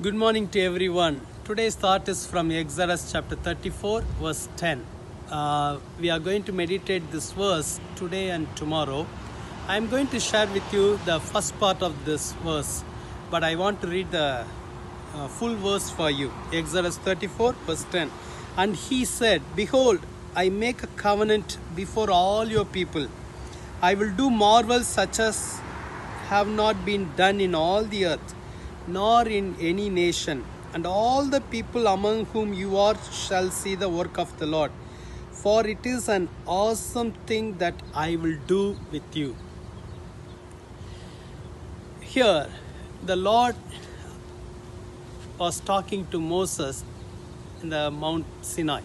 Good morning to everyone. Today's thought is from Exodus chapter 34, verse 10. Uh, we are going to meditate this verse today and tomorrow. I am going to share with you the first part of this verse, but I want to read the uh, full verse for you. Exodus 34, verse 10. And he said, Behold, I make a covenant before all your people. I will do marvels such as have not been done in all the earth, nor in any nation. And all the people among whom you are shall see the work of the Lord. For it is an awesome thing that I will do with you. Here, the Lord was talking to Moses in the Mount Sinai.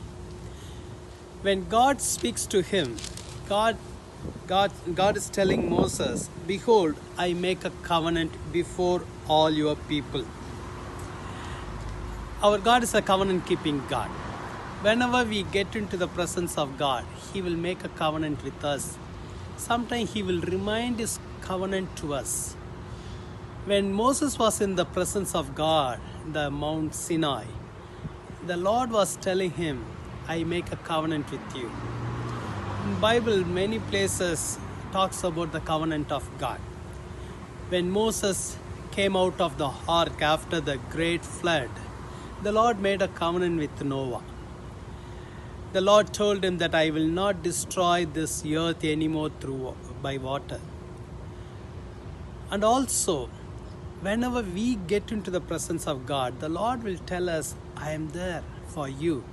When God speaks to him, God God, God is telling Moses, Behold, I make a covenant before all your people. Our God is a covenant keeping God. Whenever we get into the presence of God, He will make a covenant with us. Sometimes He will remind His covenant to us. When Moses was in the presence of God, the Mount Sinai, the Lord was telling him, I make a covenant with you bible many places talks about the covenant of god. When moses came out of the ark after the great flood the lord made a covenant with noah. The lord told him that i will not destroy this earth anymore through by water. And also whenever we get into the presence of god the lord will tell us i am there for you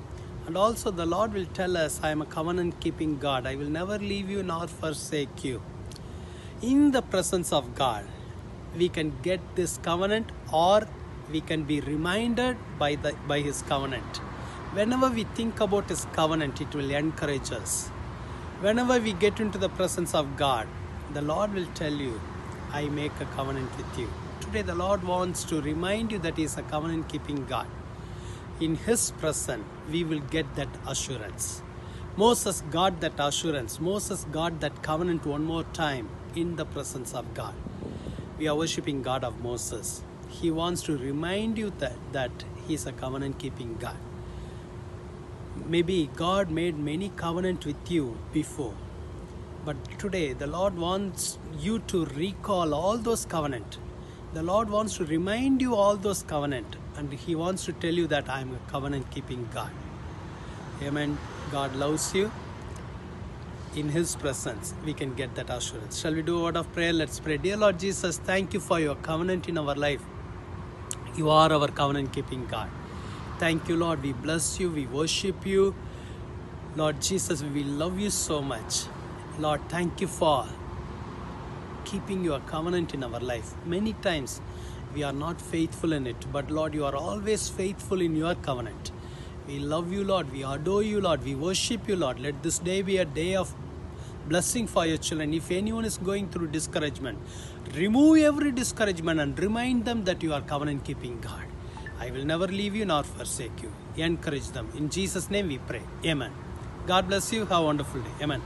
and also, the Lord will tell us, I am a covenant keeping God. I will never leave you nor forsake you. In the presence of God, we can get this covenant or we can be reminded by, the, by His covenant. Whenever we think about His covenant, it will encourage us. Whenever we get into the presence of God, the Lord will tell you, I make a covenant with you. Today, the Lord wants to remind you that He is a covenant keeping God in his presence we will get that assurance. Moses got that assurance. Moses got that covenant one more time in the presence of god. We are worshiping god of moses. He wants to remind you that that he's a covenant keeping god. Maybe god made many covenant with you before but today the lord wants you to recall all those covenant. The lord wants to remind you all those covenant and he wants to tell you that i am a covenant keeping god. Amen. God loves you. In his presence we can get that assurance. Shall we do a word of prayer? Let's pray. Dear lord jesus thank you for your covenant in our life. You are our covenant keeping god. Thank you lord. We bless you. We worship you. Lord jesus we love you so much. Lord thank you for keeping your covenant in our life. Many times we are not faithful in it but lord you are always faithful in your covenant. We love you lord. We adore you lord. We worship you lord. Let this day be a day of blessing for your children. If anyone is going through discouragement remove every discouragement and remind them that you are covenant keeping god. I will never leave you nor forsake you. Encourage them. In jesus name we pray. Amen. God bless you. Have a wonderful day. Amen